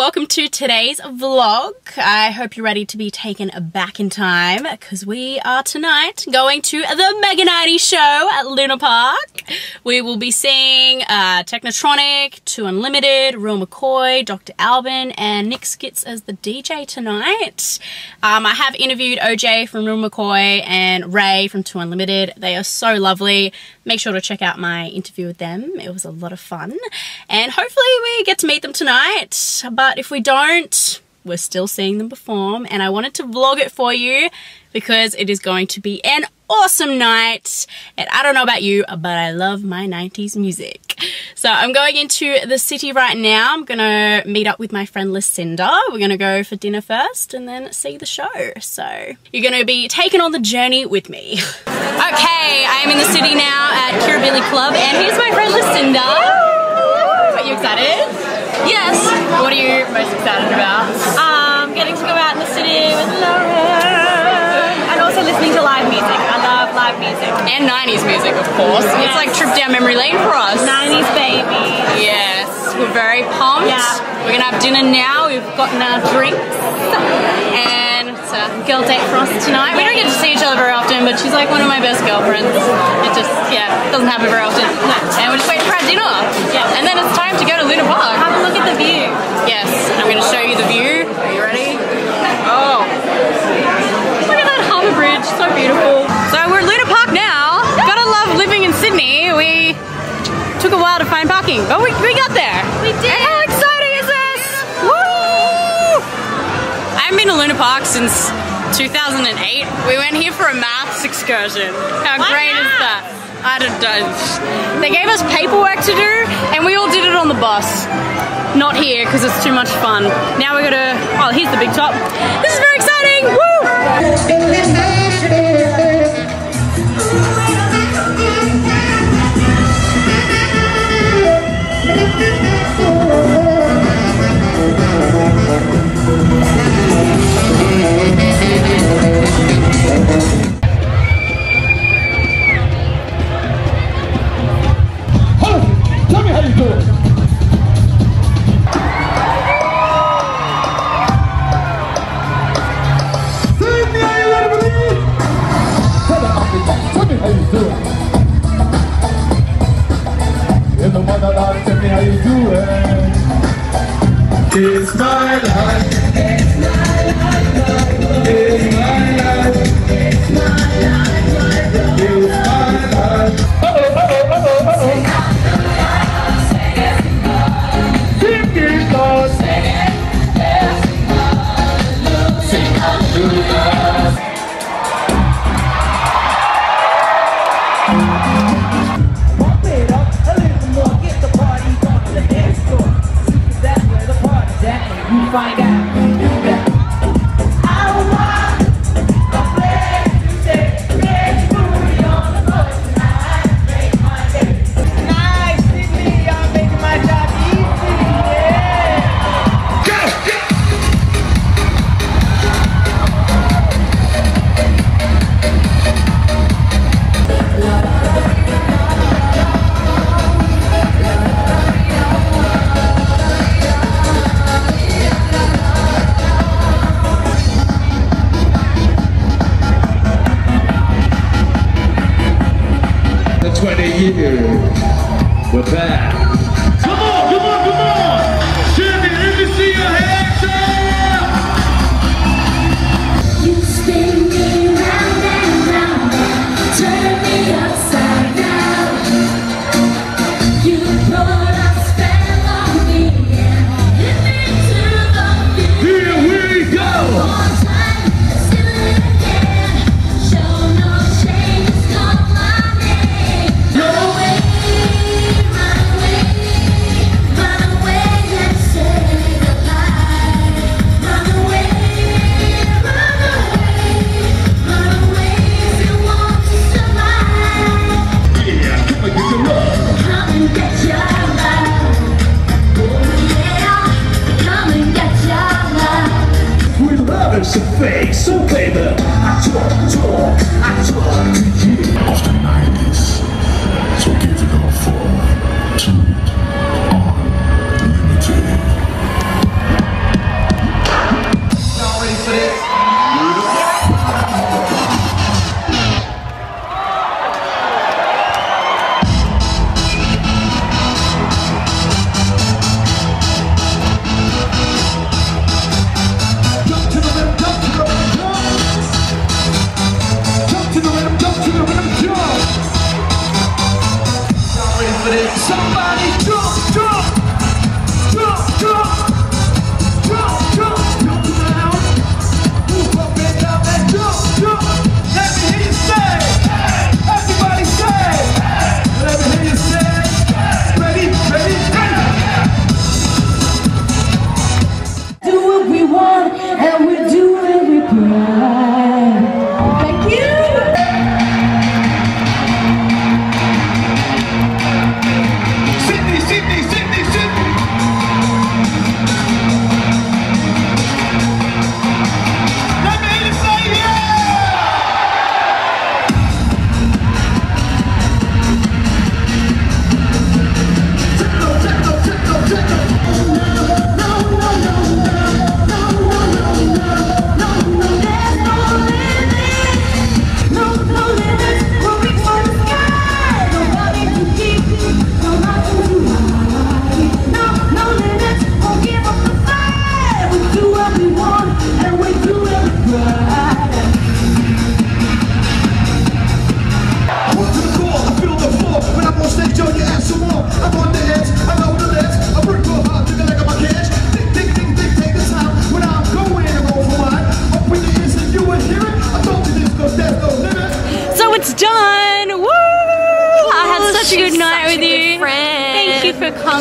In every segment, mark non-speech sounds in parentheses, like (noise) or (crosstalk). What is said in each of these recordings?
welcome to today's vlog. I hope you're ready to be taken back in time because we are tonight going to the Mega Ninety show at Luna Park. We will be seeing uh, Technotronic, 2 Unlimited, Real McCoy, Dr. Alban, and Nick Skitz as the DJ tonight. Um, I have interviewed OJ from Real McCoy and Ray from 2 Unlimited. They are so lovely. Make sure to check out my interview with them. It was a lot of fun. And hopefully we get to meet them tonight. But if we don't, we're still seeing them perform. And I wanted to vlog it for you because it is going to be an awesome night. And I don't know about you, but I love my 90s music. So I'm going into the city right now. I'm gonna meet up with my friend Lucinda. We're gonna go for dinner first and then see the show. So you're gonna be taken on the journey with me. (laughs) okay, I am in the city now at Kirribilli Club and here's my friend Lucinda. Are you excited? Yes. What are you most excited about? Um, getting to go out in the city with Lauren. And also listening to live music. I love live music. And 90s music, of course. It's like trip down memory lane for us. 90s baby. Yes, we're very pumped. Yeah. We're gonna have dinner now. We've gotten our drinks. And it's a girl date for us tonight. We don't get to see each other very often, but she's like one of my best girlfriends. It just, yeah, doesn't happen very often. And we're just waiting for our dinner. Yeah. And then it's time to go to Luna Park. Have a look at the view. Yes, I'm gonna show you the view. Are you ready? Oh. Look at that harbour bridge, so beautiful. So we're at Luna Park now. Gotta love living in Sydney. We took a while to find parking, but we, we got there. We did. And how exciting is this? Woo! I haven't been to Luna Park since 2008. We went here for a maths excursion. How Why great is that? I don't know. They gave us paperwork to do, and we all did it on the bus. Not here because it's too much fun. Now we're gonna. Oh, here's the big top. This is very exciting! Woo! My life. It's my life. It's my life. The 20 years. We're back. face, so baby, I talk, talk, I talk to you. Of the 90s, so give it all for two. Somebody. Jump, jump,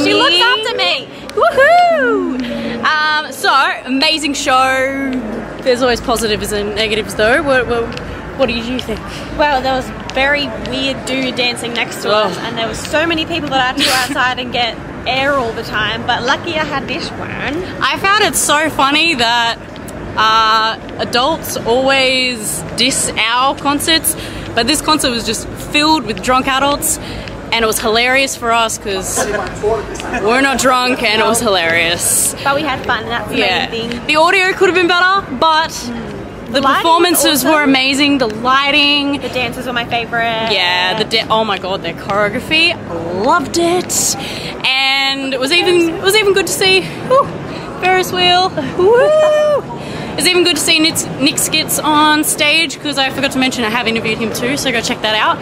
She looks after me. Woohoo! Um, so amazing show. There's always positives and negatives, though. What, what, what did you think? Well, there was very weird dude dancing next to Oh. us, and there was so many people that I had to go outside and get air all the time. But lucky I had this one. I found it so funny that uh, adults always diss our concerts, but this concert was just filled with drunk adults, and it was hilarious for us because we're not drunk, and it was hilarious. But we had fun, and that's the Yeah, main thing. the audio could have been better, but mm. the lighting was performances were amazing. The lighting, The dances were my favorite. yeah, the oh my god, their choreography, loved it, and it was even it was even good to see whew, Ferris wheel. Woo! It was even good to see Nick, Nick Skitz on stage because I forgot to mention I have interviewed him too, so go check that out.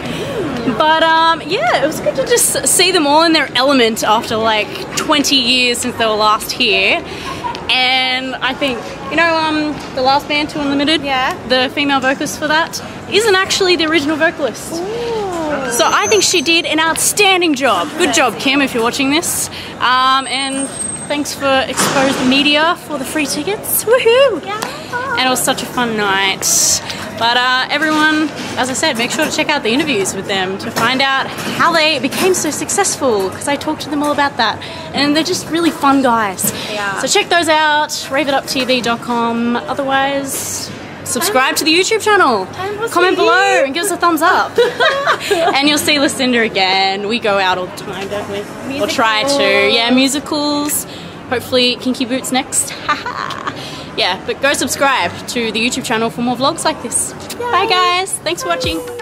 But um, yeah, it was good to just see them all in their element after like 20 years since they were last here. And I think, you know, um, the last band, Two Unlimited, Yeah. the female vocalist for that, isn't actually the original vocalist. So I think she did an outstanding job. Good job, Kim, if you're watching this. Um, and thanks for Exposed Media for the free tickets. Woohoo! And it was such a fun night. But uh, everyone, as I said, make sure to check out the interviews with them to find out how they became so successful because I talked to them all about that. And they're just really fun guys. Yeah. So check those out, raveituptv.com. Otherwise, subscribe to the YouTube channel. Comment below and give us a thumbs up. (laughs) and you'll see Lucinda again. We go out all the time, don't we? Or try to. Yeah, musicals. Hopefully, Kinky Boots next. (laughs) yeah, but go subscribe to the YouTube channel for more vlogs like this. Bye, guys. Thanks for watching.